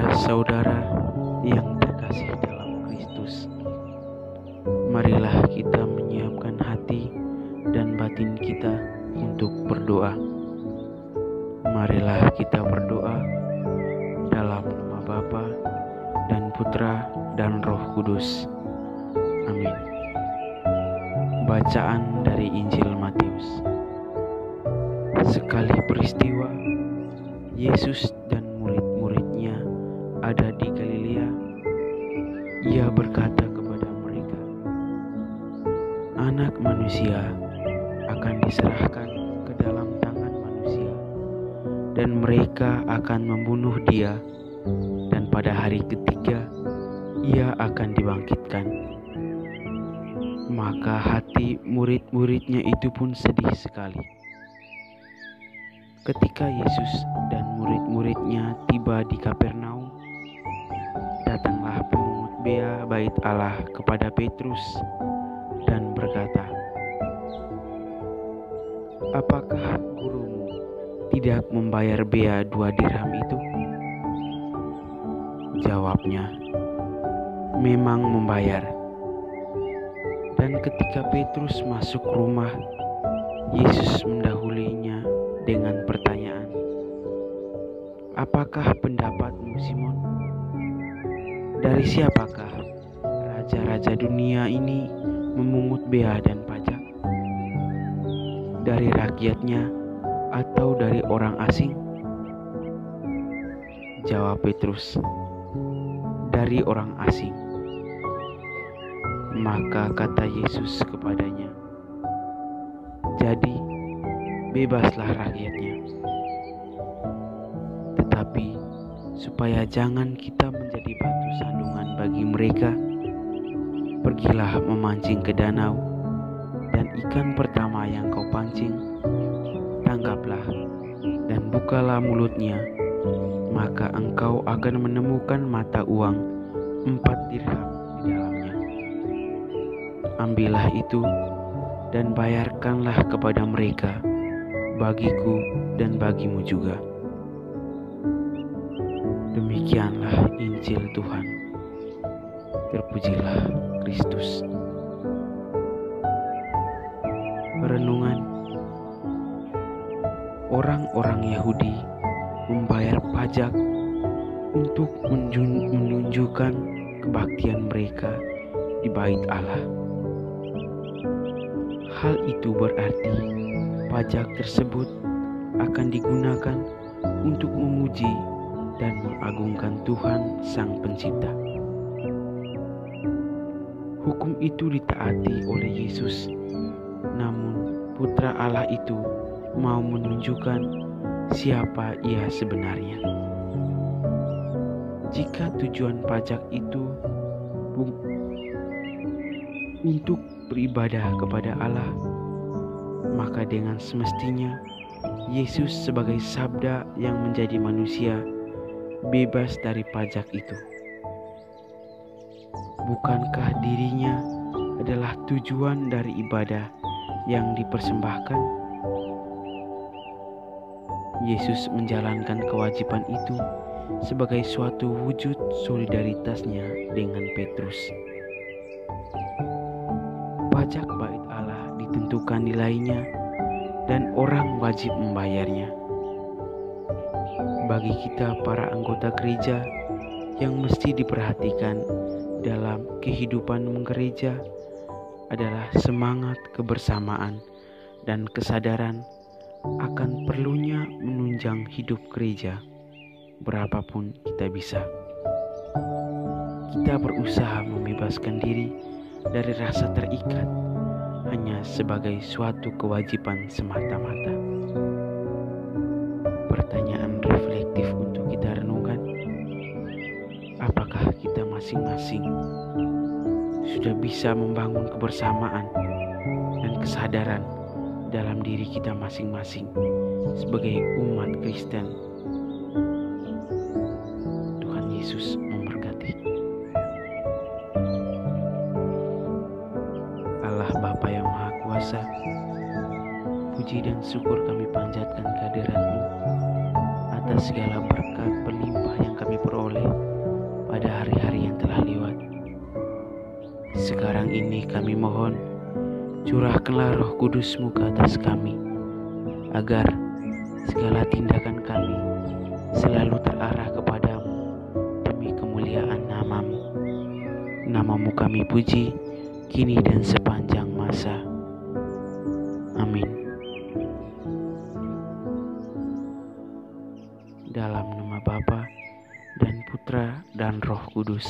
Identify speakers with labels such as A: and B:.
A: Saudara-saudara yang terkasih dalam Kristus, marilah kita menyiapkan hati dan batin kita untuk berdoa. Marilah kita berdoa dalam nama Bapa dan Putra dan Roh Kudus. Amin. Bacaan dari Injil Matius. Sekali peristiwa, Yesus ada di Galilea. Ia berkata kepada mereka, "Anak manusia akan diserahkan ke dalam tangan manusia, dan mereka akan membunuh Dia, dan pada hari ketiga Ia akan dibangkitkan." Maka hati murid-muridnya itu pun sedih sekali. Ketika Yesus dan murid-muridnya tiba di Kapernaum, datanglah pemungut bea bait Allah kepada Petrus dan berkata, Apakah gurumu tidak membayar bea dua dirham itu? Jawabnya, memang membayar. Dan ketika Petrus masuk rumah, Yesus mendahulinya dengan pertanyaan, "Apakah pendapatmu, Simon? Dari siapakah raja-raja dunia ini memungut bea dan pajak? Dari rakyatnya atau dari orang asing?" Jawab Petrus, "Dari orang asing." Maka kata Yesus kepadanya, "Jadi, bebaslah rakyatnya. Tetapi supaya jangan kita menjadi batu sandungan bagi mereka, pergilah memancing ke danau, dan ikan pertama yang kau pancing, tangkaplah dan bukalah mulutnya, maka engkau akan menemukan mata uang empat dirham di dalamnya. Ambillah itu dan bayarkanlah kepada mereka bagiku dan bagimu juga. Demikianlah Injil Tuhan. Terpujilah Kristus. Renungan Orang-orang Yahudi membayar pajak untuk menunjukkan kebaktian mereka di bait Allah. Hal itu berarti pajak tersebut akan digunakan untuk memuji dan mengagungkan Tuhan Sang Pencipta. Hukum itu ditaati oleh Yesus, namun Putra Allah itu mau menunjukkan siapa Ia sebenarnya. Jika tujuan pajak itu untuk beribadah kepada Allah, maka dengan semestinya Yesus sebagai sabda yang menjadi manusia bebas dari pajak itu. Bukankah dirinya adalah tujuan dari ibadah yang dipersembahkan? Yesus menjalankan kewajiban itu sebagai suatu wujud solidaritasnya dengan Petrus. Pajak bait Allah ditentukan nilainya dan orang wajib membayarnya. Bagi kita para anggota gereja yang mesti diperhatikan dalam kehidupan menggereja adalah semangat kebersamaan dan kesadaran akan perlunya menunjang hidup gereja berapapun kita bisa. Kita berusaha membebaskan diri dari rasa terikat hanya sebagai suatu kewajiban semata-mata. Pertanyaan masing-masing sudah bisa membangun kebersamaan dan kesadaran dalam diri kita masing-masing sebagai umat Kristen. Tuhan Yesus memberkati. Allah Bapa yang Maha Kuasa, puji dan syukur kami panjatkan kehadiratmu atas segala berkat berlimpah yang peroleh Sekarang ini kami mohon, curahkanlah roh kudusmu ke atas kami, agar segala tindakan kami selalu terarah kepadamu demi kemuliaan namamu. Namamu kami puji, kini dan sepanjang masa. Amin. Dalam nama Bapa dan Putra dan Roh Kudus.